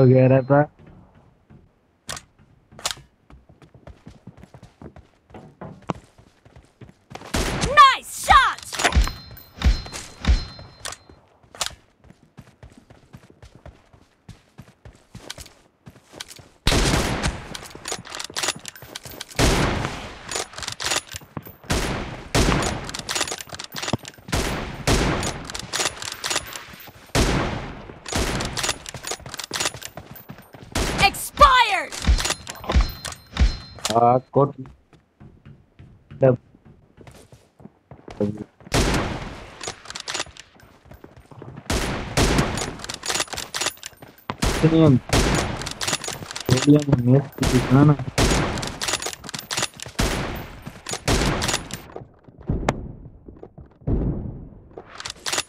वगैरह था। Go to the.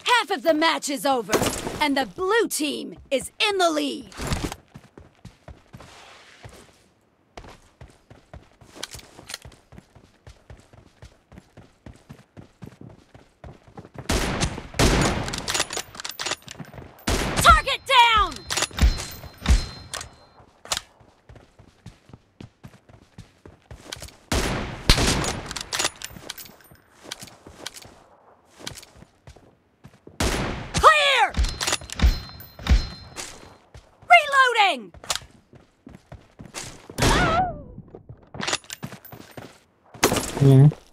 Half of the match is over, and the blue team is in the lead. Reloading! हैं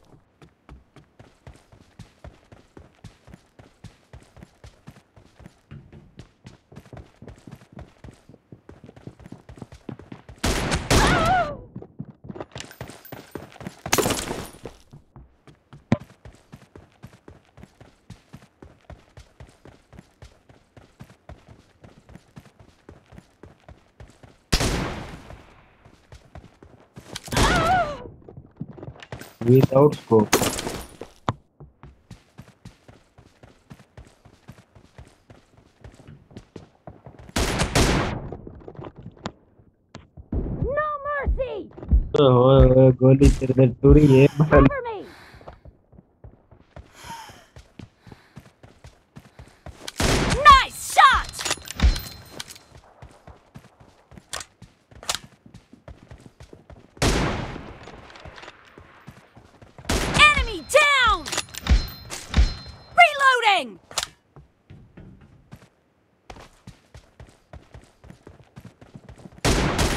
without scope No mercy! oh, oh, गोली तेरे टूरी है Reloading!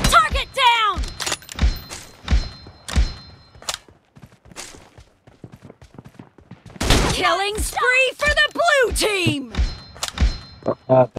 Target down! Killing spree for the blue team! Cover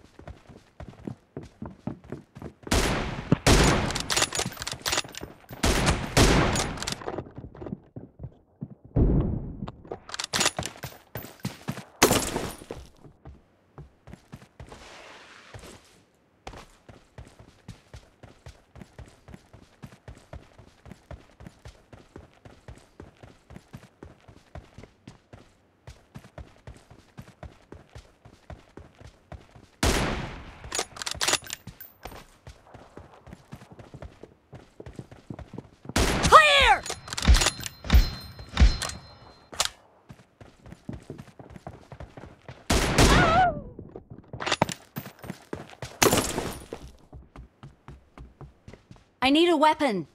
I need a weapon.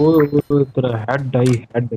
Oh oh, तेरा head I head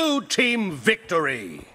Blue team victory!